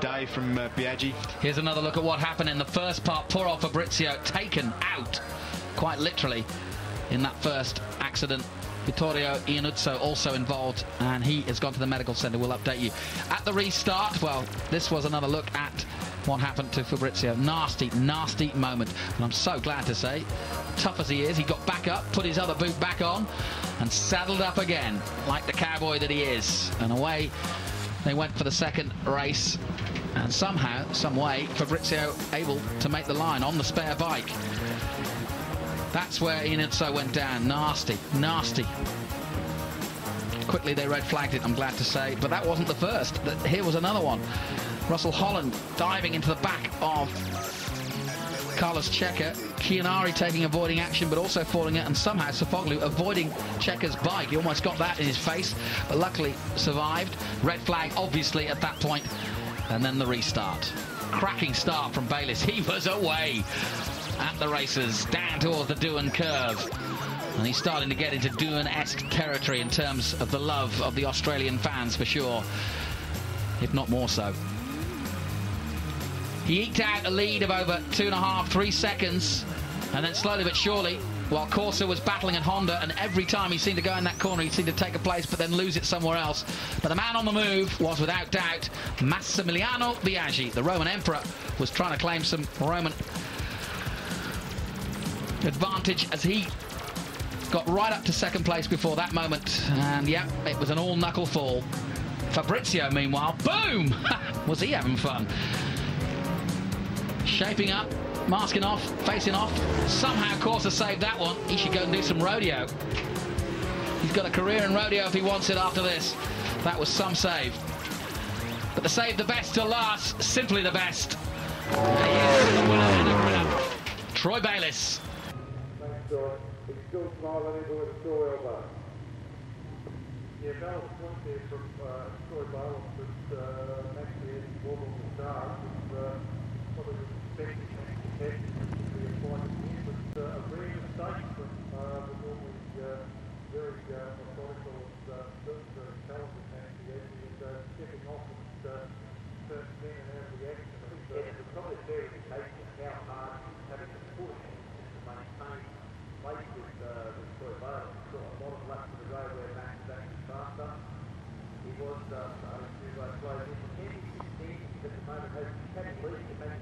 today from uh, Biaggi. Here's another look at what happened in the first part. Poor old Fabrizio taken out, quite literally, in that first accident. Vittorio Iannuzzo also involved, and he has gone to the medical centre. We'll update you. At the restart, well, this was another look at what happened to Fabrizio. Nasty, nasty moment. And I'm so glad to say, tough as he is, he got back up, put his other boot back on, and saddled up again, like the cowboy that he is. And away they went for the second race. And somehow, some way, Fabrizio able to make the line on the spare bike. That's where Iannuzzo went down. Nasty, nasty. Quickly they red flagged it, I'm glad to say. But that wasn't the first. Here was another one. Russell Holland diving into the back of Carlos Checa. Kiyonari taking avoiding action, but also falling it, and somehow Sofuoglu avoiding Checa's bike. He almost got that in his face, but luckily survived. Red flag, obviously, at that point, and then the restart. Cracking start from Bayliss. He was away at the races, down towards the Doohan curve. And he's starting to get into Doohan-esque territory in terms of the love of the Australian fans, for sure, if not more so. He eked out a lead of over two and a half, three seconds, and then slowly but surely, while Corser was battling at Honda, and every time he seemed to go in that corner, he seemed to take a place but then lose it somewhere else. But the man on the move was, without doubt, Massimiliano Biaggi. The Roman Emperor was trying to claim some Roman advantage as he got right up to second place before that moment. And yeah, it was an all knuckle fall. Fabrizio, meanwhile, boom! was he having fun? Shaping up, masking off, facing off. Somehow Corser saved that one. He should go and do some rodeo. He's got a career in rodeo if he wants it after this. That was some save. But the save the best to last, simply the best. Troy Bayliss. Yeah, from uh, Troy that uh, is more than the stars. It's uh, but uh, a uh, in a to uh, a was close in. Andy 16 at the moment has had lead the manufacturer's